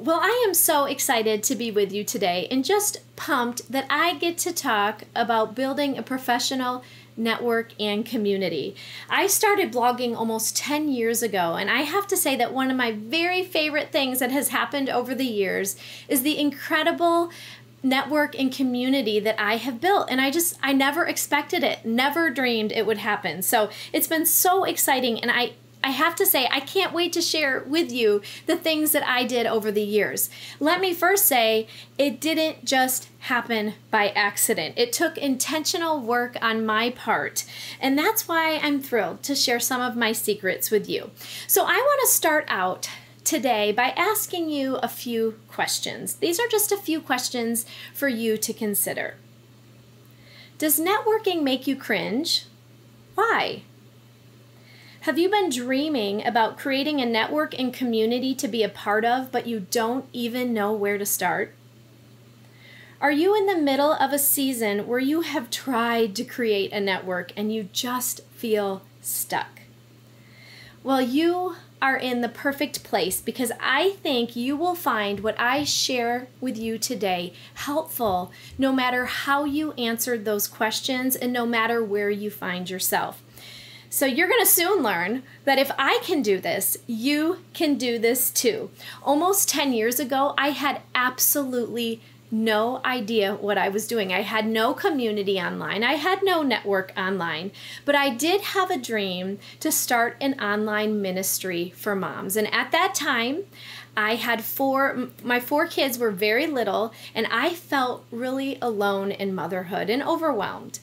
Well, I am so excited to be with you today and just pumped that I get to talk about building a professional network and community. I started blogging almost 10 years ago, and I have to say that one of my very favorite things that has happened over the years is the incredible network and community that I have built. And I just, I never expected it, never dreamed it would happen. So it's been so exciting, and I I have to say, I can't wait to share with you the things that I did over the years. Let me first say, it didn't just happen by accident. It took intentional work on my part. And that's why I'm thrilled to share some of my secrets with you. So, I want to start out today by asking you a few questions. These are just a few questions for you to consider. Does networking make you cringe? Why? Have you been dreaming about creating a network and community to be a part of, but you don't even know where to start? Are you in the middle of a season where you have tried to create a network and you just feel stuck? Well, you are in the perfect place because I think you will find what I share with you today helpful no matter how you answered those questions and no matter where you find yourself. So you're going to soon learn that if I can do this, you can do this too. Almost 10 years ago, I had absolutely no idea what I was doing. I had no community online. I had no network online, but I did have a dream to start an online ministry for moms. And at that time, I had four, my four kids were very little, and I felt really alone in motherhood and overwhelmed.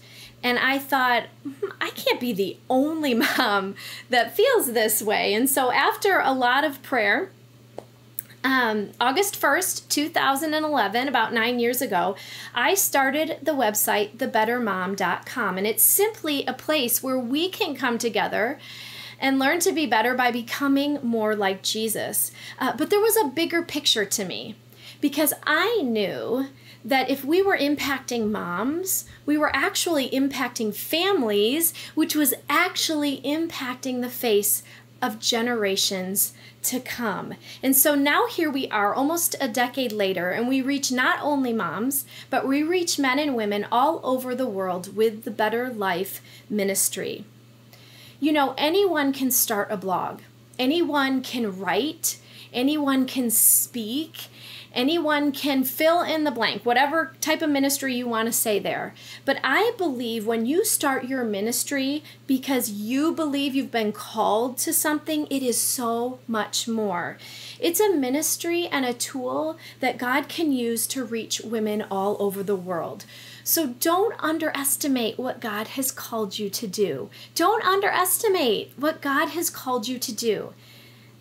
And I thought, hmm, I can't be the only mom that feels this way. And so, after a lot of prayer, um, August 1st, 2011, about nine years ago, I started the website thebettermom.com. And it's simply a place where we can come together and learn to be better by becoming more like Jesus. Uh, but there was a bigger picture to me because I knew that if we were impacting moms, we were actually impacting families, which was actually impacting the face of generations to come. And so now here we are, almost a decade later, and we reach not only moms, but we reach men and women all over the world with the Better Life ministry. You know, anyone can start a blog, anyone can write, anyone can speak, Anyone can fill in the blank, whatever type of ministry you want to say there. But I believe when you start your ministry because you believe you've been called to something, it is so much more. It's a ministry and a tool that God can use to reach women all over the world. So don't underestimate what God has called you to do. Don't underestimate what God has called you to do.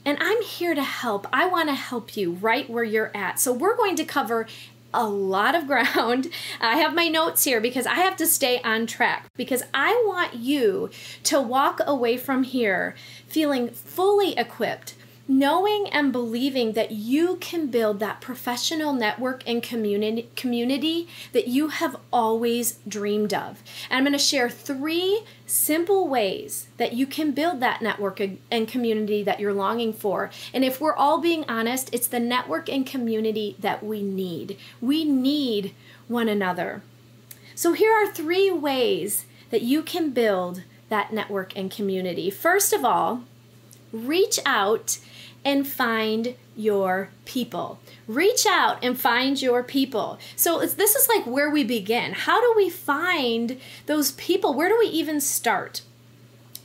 And I'm here to help. I want to help you right where you're at. So we're going to cover a lot of ground. I have my notes here because I have to stay on track because I want you to walk away from here feeling fully equipped knowing and believing that you can build that professional network and community community that you have always dreamed of. And I'm going to share three simple ways that you can build that network and community that you're longing for. And if we're all being honest, it's the network and community that we need. We need one another. So here are three ways that you can build that network and community. First of all, reach out and find your people. Reach out and find your people. So this is like where we begin. How do we find those people? Where do we even start?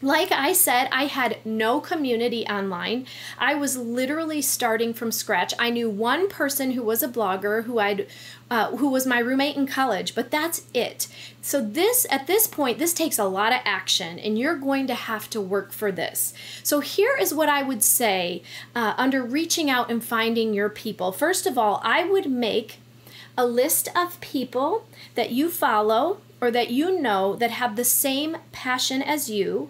Like I said, I had no community online. I was literally starting from scratch. I knew one person who was a blogger who I'd uh, who was my roommate in college, but that's it. So this at this point, this takes a lot of action, and you're going to have to work for this. So here is what I would say uh, under reaching out and finding your people. First of all, I would make a list of people that you follow or that you know that have the same passion as you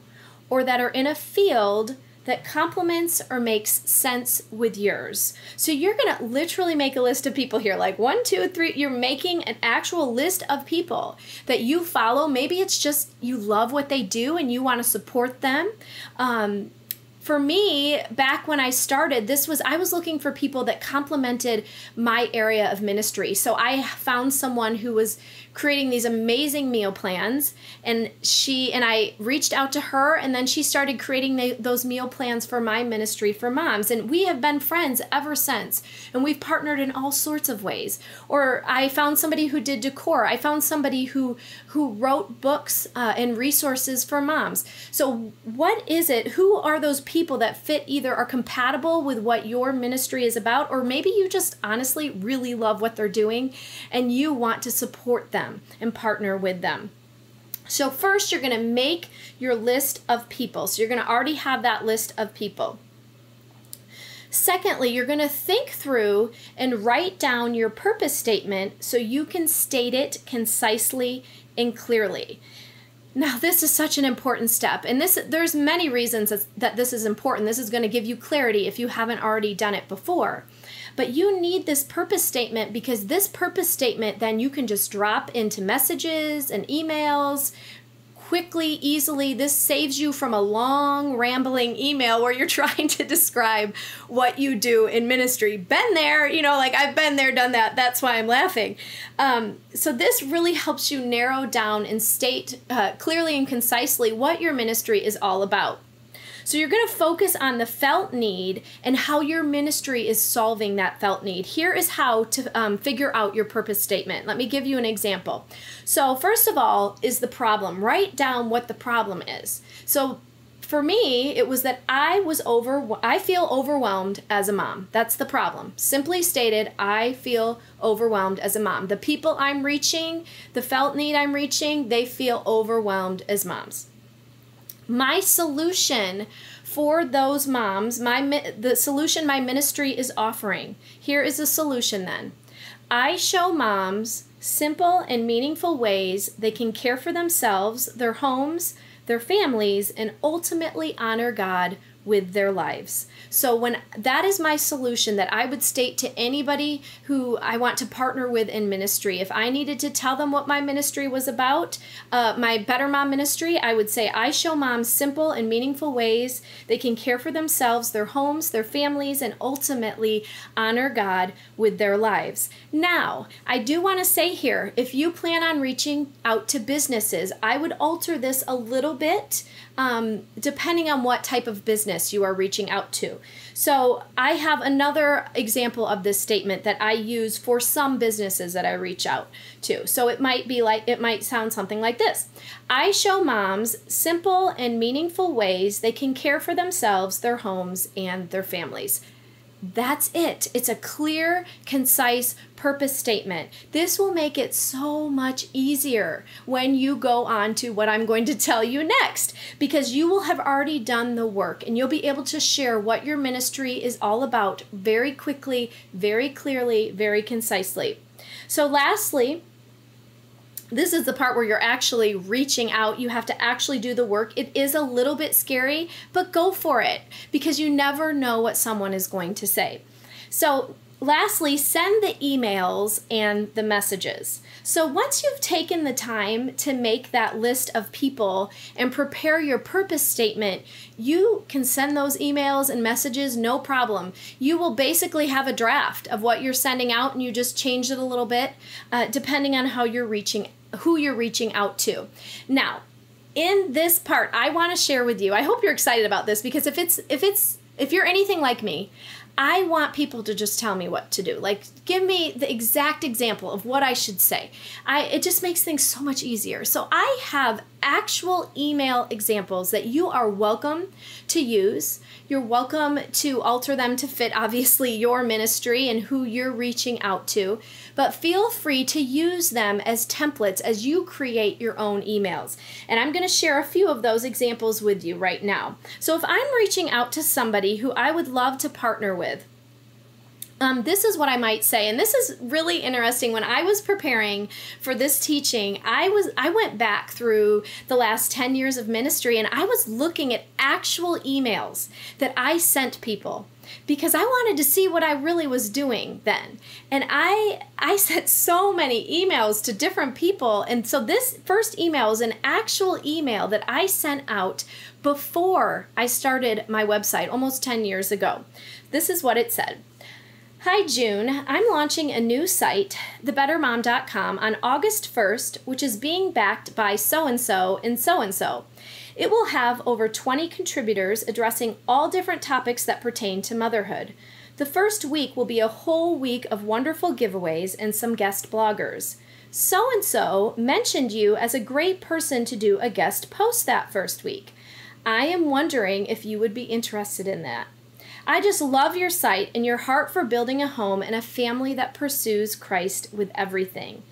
or that are in a field that complements or makes sense with yours. So you're to literally make a list of people here, like one, two, three. You're making an actual list of people that you follow. Maybe it's just you love what they do and you want to support them. Um, for me, back when I started, this was I was looking for people that complemented my area of ministry. So I found someone who was creating these amazing meal plans. And she and I reached out to her and then she started creating the, those meal plans for my ministry for moms. And we have been friends ever since. And we've partnered in all sorts of ways. Or I found somebody who did decor. I found somebody who who wrote books uh, and resources for moms. So what is it who are those people that fit either are compatible with what your ministry is about or maybe you just honestly really love what they're doing and you want to support them them and partner with them. So, first, you're going to make your list of people. So, you're going to already have that list of people. Secondly, you're going to think through and write down your purpose statement so you can state it concisely and clearly. Now, this is such an important step, and this there's many reasons that this is important. This is going to give you clarity if you haven't already done it before. But you need this purpose statement because this purpose statement then you can just drop into messages and emails quickly, easily. This saves you from a long, rambling email where you're trying to describe what you do in ministry. Been there, you know, like I've been there, done that. That's why I'm laughing. Um, so, this really helps you narrow down and state uh, clearly and concisely what your ministry is all about. So you're going to focus on the felt need and how your ministry is solving that felt need. Here is how to um, figure out your purpose statement. Let me give you an example. So, first of all, is the problem. Write down what the problem is. So, for me, it was that I was over I feel overwhelmed as a mom. That's the problem. Simply stated, I feel overwhelmed as a mom. The people I'm reaching, the felt need I'm reaching, they feel overwhelmed as moms my solution for those moms, my the solution my ministry is offering. Here is a solution then. I show moms simple and meaningful ways they can care for themselves, their homes, their families, and ultimately honor God with their lives. So when that is my solution that I would state to anybody who I want to partner with in ministry, if I needed to tell them what my ministry was about, uh, my Better Mom ministry, I would say I show moms simple and meaningful ways they can care for themselves, their homes, their families, and ultimately honor God with their lives. Now, I do want to say here, if you plan on reaching out to businesses, I would alter this a little bit um, depending on what type of business you are reaching out to. So, I have another example of this statement that I use for some businesses that I reach out to. So, it might be like, it might sound something like this I show moms simple and meaningful ways they can care for themselves, their homes, and their families. That's it. It's a clear, concise purpose statement. This will make it so much easier when you go on to what I'm going to tell you next because you will have already done the work and you'll be able to share what your ministry is all about very quickly, very clearly, very concisely. So, lastly, this is the part where you're actually reaching out. You have to actually do the work. It is a little bit scary, but go for it because you never know what someone is going to say. So, lastly, send the emails and the messages. So, once you've taken the time to make that list of people and prepare your purpose statement, you can send those emails and messages no problem. You will basically have a draft of what you're sending out and you just change it a little bit uh, depending on how you're reaching who you're reaching out to. Now, in this part, I want to share with you. I hope you're excited about this because if it's if it's if you're anything like me, I want people to just tell me what to do. Like give me the exact example of what I should say. I it just makes things so much easier. So I have actual email examples that you are welcome to use you're welcome to alter them to fit, obviously, your ministry and who you're reaching out to, but feel free to use them as templates as you create your own emails. And I'm going to share a few of those examples with you right now. So, if I'm reaching out to somebody who I would love to partner with, um, this is what I might say, and this is really interesting. When I was preparing for this teaching, I was I went back through the last ten years of ministry, and I was looking at actual emails that I sent people because I wanted to see what I really was doing then. And I I sent so many emails to different people and so this first email is an actual email that I sent out before I started my website almost 10 years ago. This is what it said. Hi, June. I'm launching a new site, thebettermom.com, on August 1st, which is being backed by so and so and so and so. It will have over 20 contributors addressing all different topics that pertain to motherhood. The first week will be a whole week of wonderful giveaways and some guest bloggers. So and so mentioned you as a great person to do a guest post that first week. I am wondering if you would be interested in that. I just love your site and your heart for building a home and a family that pursues Christ with everything.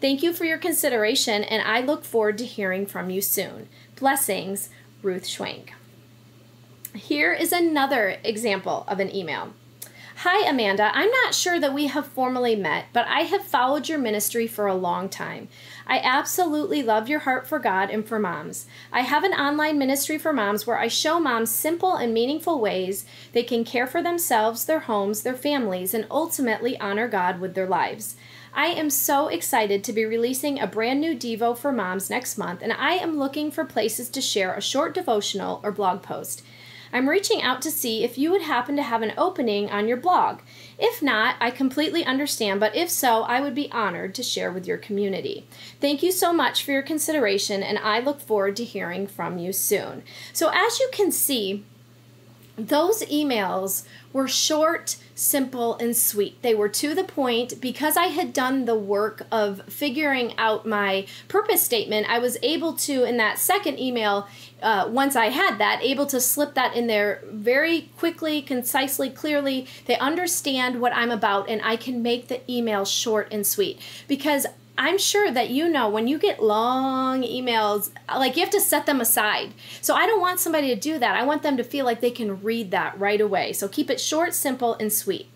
Thank you for your consideration, and I look forward to hearing from you soon. Blessings, Ruth Schwenk. Here is another example of an email. Hi, Amanda. I'm not sure that we have formally met, but I have followed your ministry for a long time. I absolutely love your heart for God and for moms. I have an online ministry for moms where I show moms simple and meaningful ways they can care for themselves, their homes, their families, and ultimately honor God with their lives. I am so excited to be releasing a brand new Devo for moms next month, and I am looking for places to share a short devotional or blog post. I'm reaching out to see if you would happen to have an opening on your blog. If not, I completely understand, but if so, I would be honored to share with your community. Thank you so much for your consideration, and I look forward to hearing from you soon. So, as you can see, those emails were short, simple, and sweet. They were to the point because I had done the work of figuring out my purpose statement. I was able to, in that second email, uh, once I had that, able to slip that in there very quickly, concisely, clearly. They understand what I'm about, and I can make the email short and sweet because I'm sure that you know when you get long emails, like you have to set them aside. So I don't want somebody to do that. I want them to feel like they can read that right away. So keep it short, simple, and sweet.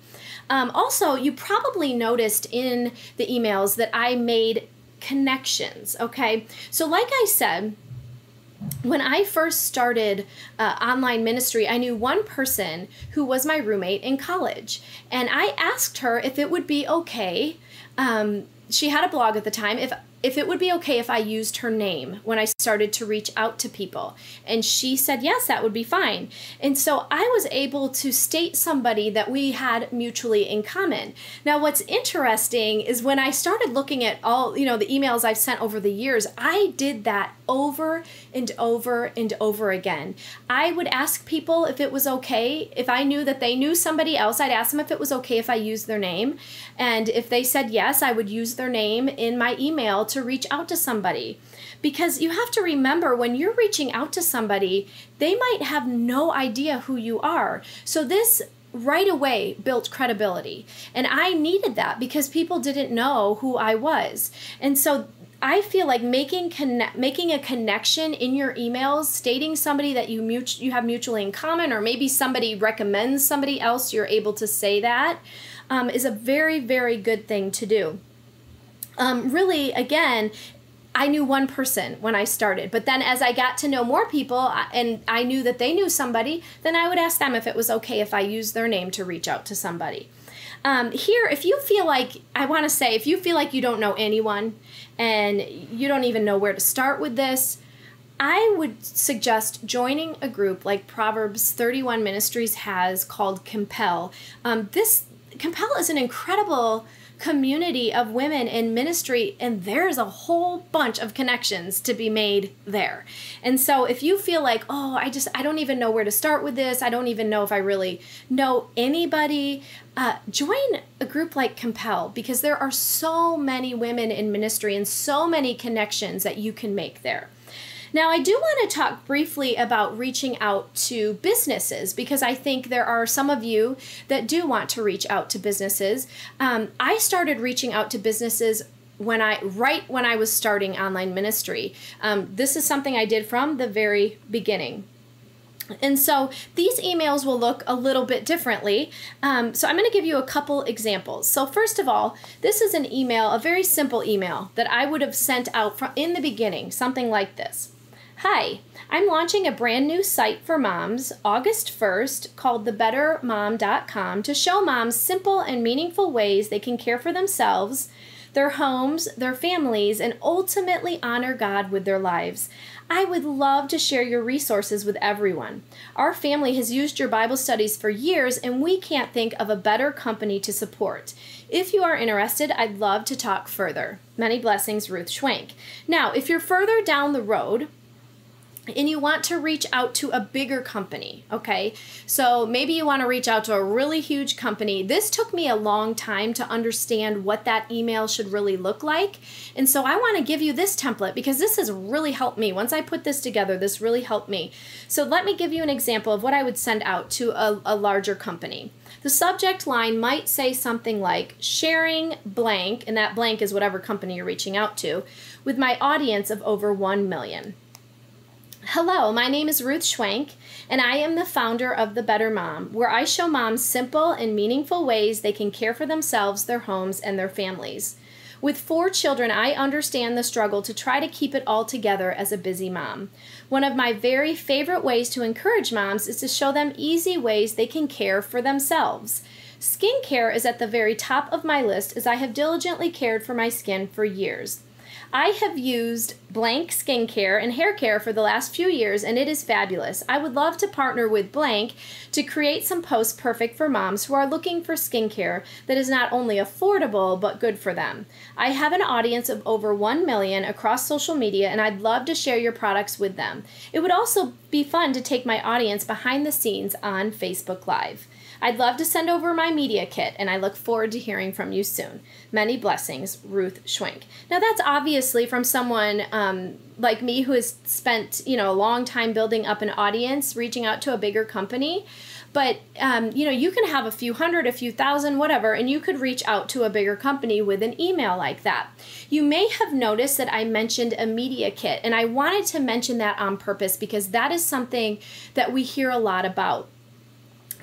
Um, also, you probably noticed in the emails that I made connections, okay? So, like I said, when I first started uh, online ministry, I knew one person who was my roommate in college. And I asked her if it would be okay um, she had a blog at the time. If if it would be okay if I used her name when I started to reach out to people. And she said, yes, that would be fine. And so I was able to state somebody that we had mutually in common. Now, what's interesting is when I started looking at all, you know, the emails I've sent over the years, I did that over and over and over again. I would ask people if it was okay. If I knew that they knew somebody else, I'd ask them if it was okay if I used their name. And if they said yes, I would use their name in my email to reach out to somebody. Because you have to remember when you're reaching out to somebody, they might have no idea who you are. So this right away built credibility. And I needed that because people didn't know who I was. And so I feel like making making a connection in your emails, stating somebody that you you have mutually in common, or maybe somebody recommends somebody else, you're able to say that, um, is a very very good thing to do um, really, again, I knew one person when I started, but then as I got to know more people and I knew that they knew somebody, then I would ask them if it was okay if I used their name to reach out to somebody. Um, here, if you feel like, I want to say, if you feel like you don't know anyone and you don't even know where to start with this, I would suggest joining a group like Proverbs 31 Ministries has called Compel. Um, this Compel is an incredible community of women in ministry, and there's a whole bunch of connections to be made there. And so, if you feel like, oh, I just, I don't even know where to start with this, I don't even know if I really know anybody, uh, join a group like Compel because there are so many women in ministry and so many connections that you can make there. Now, I do want to talk briefly about reaching out to businesses because I think there are some of you that do want to reach out to businesses. Um, I started reaching out to businesses when I right when I was starting online ministry. Um, this is something I did from the very beginning. And so these emails will look a little bit differently. Um, so I'm going to give you a couple examples. So first of all, this is an email, a very simple email that I would have sent out from in the beginning, something like this. Hi, I'm launching a brand new site for moms August 1st called thebettermom.com to show moms simple and meaningful ways they can care for themselves, their homes, their families, and ultimately honor God with their lives. I would love to share your resources with everyone. Our family has used your Bible studies for years, and we can't think of a better company to support. If you are interested, I'd love to talk further. Many blessings, Ruth Schwenk. Now, if you're further down the road, and you want to reach out to a bigger company, okay? So maybe you want to reach out to a really huge company. This took me a long time to understand what that email should really look like. And so I want to give you this template because this has really helped me. Once I put this together, this really helped me. So let me give you an example of what I would send out to a, a larger company. The subject line might say something like sharing blank, and that blank is whatever company you're reaching out to, with my audience of over 1 million. Hello, my name is Ruth Schwenk, and I am the founder of The Better Mom, where I show moms simple and meaningful ways they can care for themselves, their homes, and their families. With four children, I understand the struggle to try to keep it all together as a busy mom. One of my very favorite ways to encourage moms is to show them easy ways they can care for themselves. Skincare is at the very top of my list as I have diligently cared for my skin for years. I have used Blank skincare and hair care for the last few years, and it is fabulous. I would love to partner with Blank to create some posts perfect for moms who are looking for skincare that is not only affordable but good for them. I have an audience of over 1 million across social media, and I'd love to share your products with them. It would also be fun to take my audience behind the scenes on Facebook Live. I'd love to send over my media kit, and I look forward to hearing from you soon. Many blessings, Ruth Schwenk. Now, that's obviously from someone um, like me who has spent you know a long time building up an audience, reaching out to a bigger company. But um, you know, you can have a few hundred, a few thousand, whatever, and you could reach out to a bigger company with an email like that. You may have noticed that I mentioned a media kit, and I wanted to mention that on purpose because that is something that we hear a lot about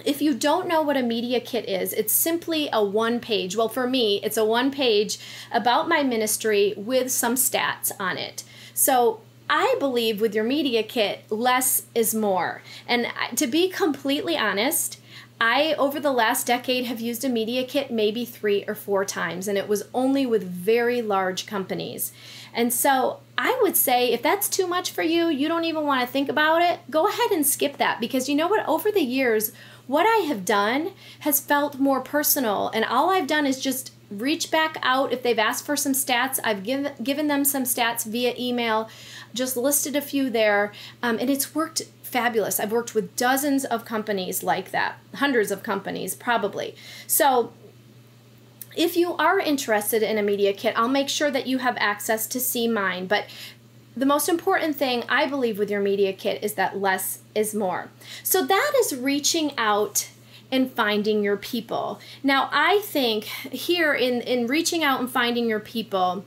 if you don't know what a media kit is, it's simply a one page. Well, for me, it's a one page about my ministry with some stats on it. So I believe with your media kit, less is more. And to be completely honest, I, over the last decade, have used a media kit maybe three or four times, and it was only with very large companies. And so I would say if that's too much for you, you don't even want to think about it, go ahead and skip that because you know what? Over the years, what I have done has felt more personal. And all I've done is just reach back out if they've asked for some stats i've given given them some stats via email just listed a few there um, and it's worked fabulous i've worked with dozens of companies like that hundreds of companies probably so if you are interested in a media kit i'll make sure that you have access to see mine but the most important thing I believe with your media kit is that less is more. So that is reaching out and finding your people. Now, I think here in in reaching out and finding your people,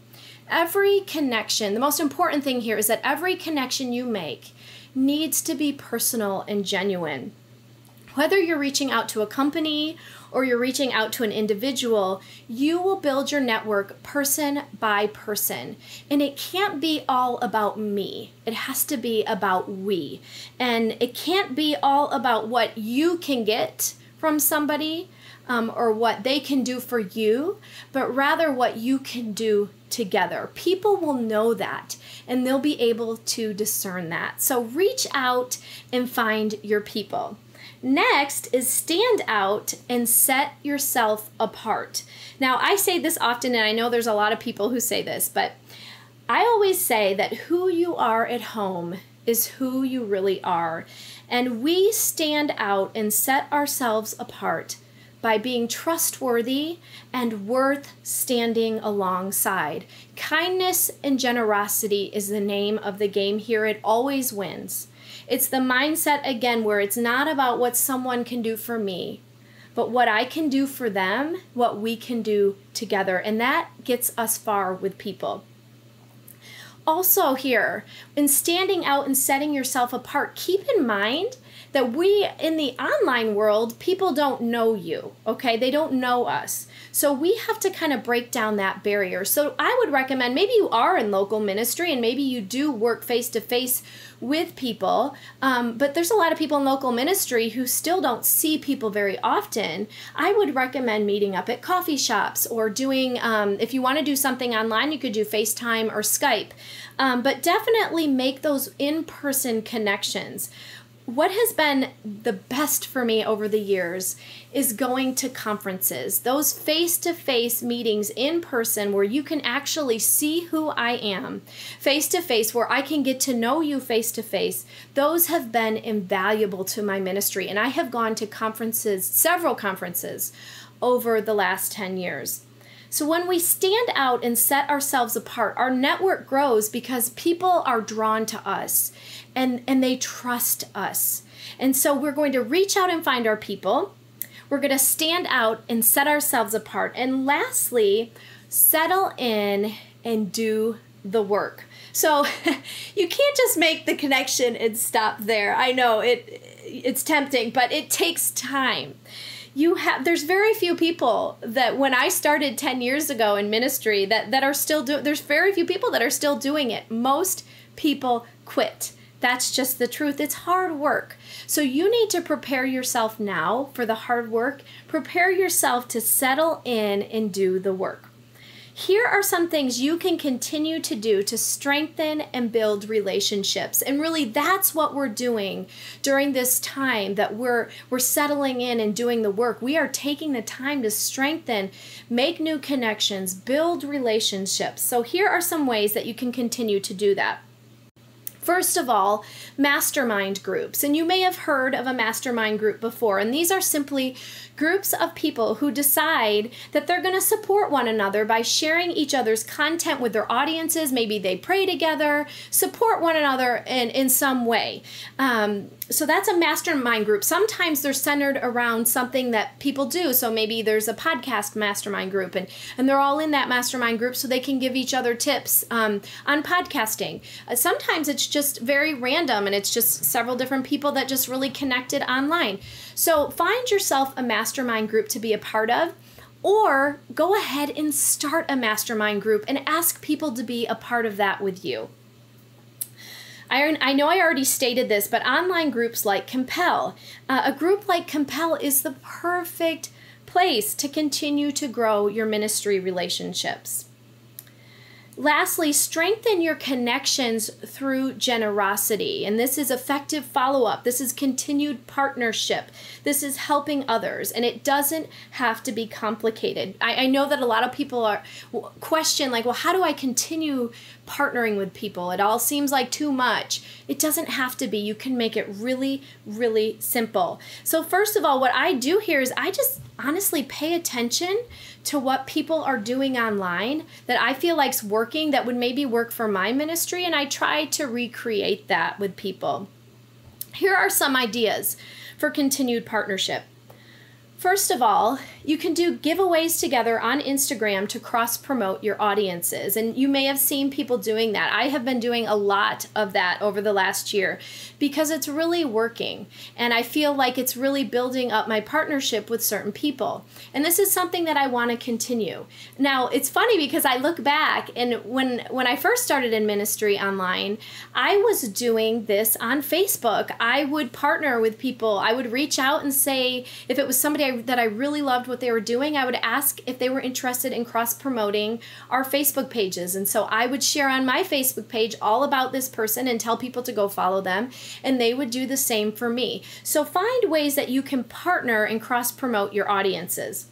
every connection, the most important thing here is that every connection you make needs to be personal and genuine. Whether you're reaching out to a company or you're reaching out to an individual, you will build your network person by person. And it can't be all about me, it has to be about we. And it can't be all about what you can get from somebody. Um, or what they can do for you, but rather what you can do together. People will know that and they'll be able to discern that. So reach out and find your people. Next is stand out and set yourself apart. Now, I say this often, and I know there's a lot of people who say this, but I always say that who you are at home is who you really are. And we stand out and set ourselves apart by being trustworthy and worth standing alongside. Kindness and generosity is the name of the game here. It always wins. It's the mindset again where it's not about what someone can do for me, but what I can do for them, what we can do together. And that gets us far with people. Also, here, in standing out and setting yourself apart, keep in mind that we in the online world, people don't know you, okay? They don't know us. So we have to kind of break down that barrier. So I would recommend maybe you are in local ministry and maybe you do work face to face with people, um, but there's a lot of people in local ministry who still don't see people very often. I would recommend meeting up at coffee shops or doing, um, if you want to do something online, you could do FaceTime or Skype. Um, but definitely make those in person connections what has been the best for me over the years is going to conferences, those face to face meetings in person where you can actually see who I am, face to face, where I can get to know you face to face. Those have been invaluable to my ministry. And I have gone to conferences, several conferences, over the last 10 years. So when we stand out and set ourselves apart, our network grows because people are drawn to us and, and they trust us. And so we're going to reach out and find our people. We're going to stand out and set ourselves apart. And lastly, settle in and do the work. So you can't just make the connection and stop there. I know it it's tempting, but it takes time you have there's very few people that when I started 10 years ago in ministry that that are still doing there's very few people that are still doing it. Most people quit. That's just the truth. It's hard work. So you need to prepare yourself now for the hard work. Prepare yourself to settle in and do the work. Here are some things you can continue to do to strengthen and build relationships. And really that's what we're doing during this time that we're we're settling in and doing the work. We are taking the time to strengthen, make new connections, build relationships. So here are some ways that you can continue to do that. First of all, mastermind groups. And you may have heard of a mastermind group before. And these are simply groups of people who decide that they're going to support one another by sharing each other's content with their audiences. Maybe they pray together, support one another in, in some way. Um, so that's a mastermind group. Sometimes they're centered around something that people do. So maybe there's a podcast mastermind group, and, and they're all in that mastermind group so they can give each other tips um, on podcasting. Uh, sometimes it's just very random and it's just several different people that just really connected online. So find yourself a mastermind group to be a part of. Or go ahead and start a mastermind group and ask people to be a part of that with you. I, I know I already stated this, but online groups like Compel, uh, a group like Compel is the perfect place to continue to grow your ministry relationships. Lastly, strengthen your connections through generosity. And this is effective follow up. This is continued partnership. This is helping others. And it doesn't have to be complicated. I, I know that a lot of people are question, like, well, how do I continue partnering with people? It all seems like too much. It doesn't have to be. You can make it really, really simple. So, first of all, what I do here is I just honestly pay attention to what people are doing online that I feel like's working that would maybe work for my ministry, and I try to recreate that with people. Here are some ideas for continued partnership. First of all, you can do giveaways together on Instagram to cross promote your audiences. And you may have seen people doing that. I have been doing a lot of that over the last year because it's really working. And I feel like it's really building up my partnership with certain people. And this is something that I want to continue. Now, it's funny because I look back and when when I first started in ministry online, I was doing this on Facebook. I would partner with people. I would reach out and say if it was somebody that I really loved they were doing, I would ask if they were interested in cross promoting our Facebook pages. And so I would share on my Facebook page all about this person and tell people to go follow them, and they would do the same for me. So find ways that you can partner and cross promote your audiences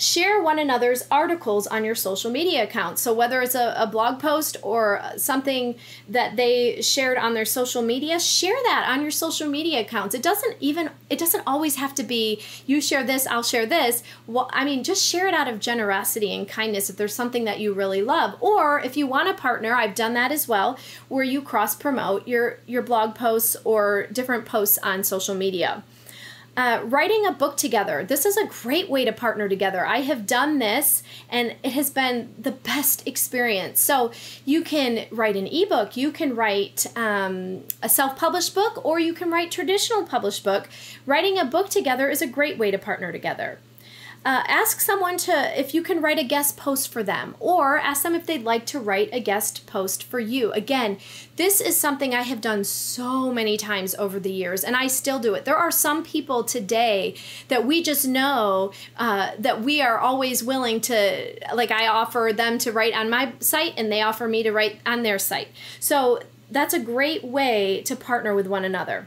share one another's articles on your social media accounts. So, whether it's a, a blog post or something that they shared on their social media, share that on your social media accounts. It doesn't even, it doesn't always have to be you share this, I'll share this. Well, I mean, just share it out of generosity and kindness if there's something that you really love. Or if you want a partner, I've done that as well, where you cross promote your, your blog posts or different posts on social media. Uh, writing a book together. This is a great way to partner together. I have done this and it has been the best experience. So you can write an ebook, you can write um, a self published book, or you can write traditional published book. Writing a book together is a great way to partner together. Uh, ask someone to if you can write a guest post for them or ask them if they'd like to write a guest post for you. Again this is something i have done so many times over the years and i still do it. There are some people today that we just know uh, that we are always willing to like i offer them to write on my site and they offer me to write on their site. So that's a great way to partner with one another.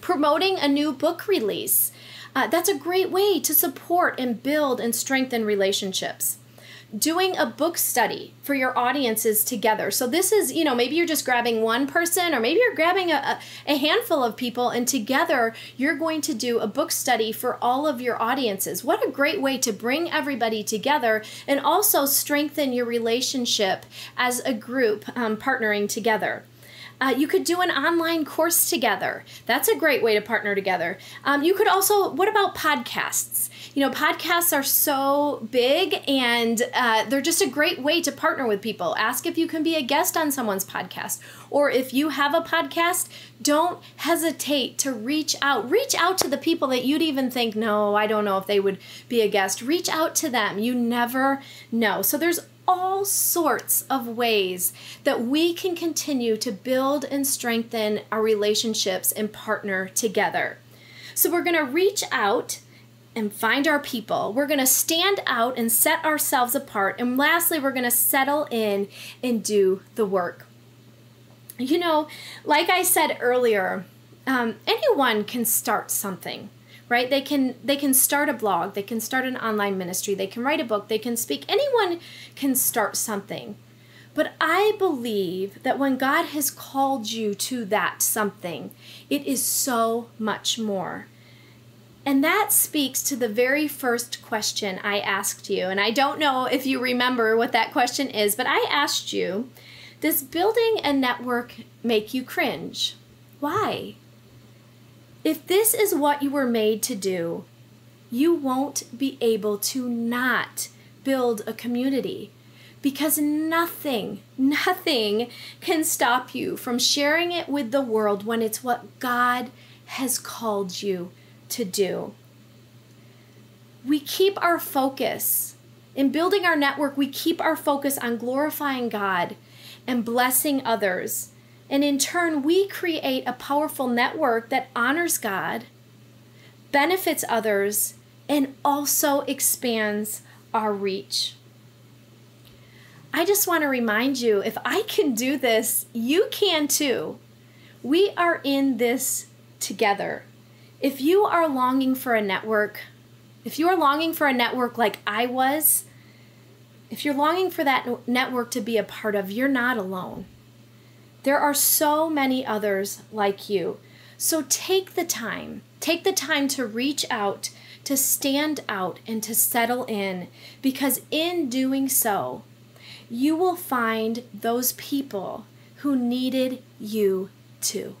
Promoting a new book release uh, that's a great way to support and build and strengthen relationships. Doing a book study for your audiences together. So, this is, you know, maybe you're just grabbing one person, or maybe you're grabbing a, a handful of people, and together you're going to do a book study for all of your audiences. What a great way to bring everybody together and also strengthen your relationship as a group um, partnering together. Uh, you could do an online course together. That's a great way to partner together. Um, you could also, what about podcasts? You know, podcasts are so big and uh, they're just a great way to partner with people. Ask if you can be a guest on someone's podcast. Or if you have a podcast, don't hesitate to reach out. Reach out to the people that you'd even think, no, I don't know if they would be a guest. Reach out to them. You never know. So there's all sorts of ways that we can continue to build and strengthen our relationships and partner together. So, we're going to reach out and find our people. We're going to stand out and set ourselves apart. And lastly, we're going to settle in and do the work. You know, like I said earlier, um, anyone can start something right they can they can start a blog they can start an online ministry they can write a book they can speak anyone can start something but i believe that when god has called you to that something it is so much more and that speaks to the very first question I asked you. And I don't know if you remember what that question is, but I asked you Does building a network make you cringe? Why? If this is what you were made to do, you won't be able to not build a community because nothing, nothing can stop you from sharing it with the world when it's what God has called you to do. We keep our focus in building our network, we keep our focus on glorifying God and blessing others and in turn, we create a powerful network that honors God, benefits others, and also expands our reach. I just want to remind you if I can do this, you can too. We are in this together. If you are longing for a network, if you are longing for a network like I was, if you're longing for that network to be a part of, you're not alone. There are so many others like you. So take the time, take the time to reach out, to stand out, and to settle in, because in doing so, you will find those people who needed you too.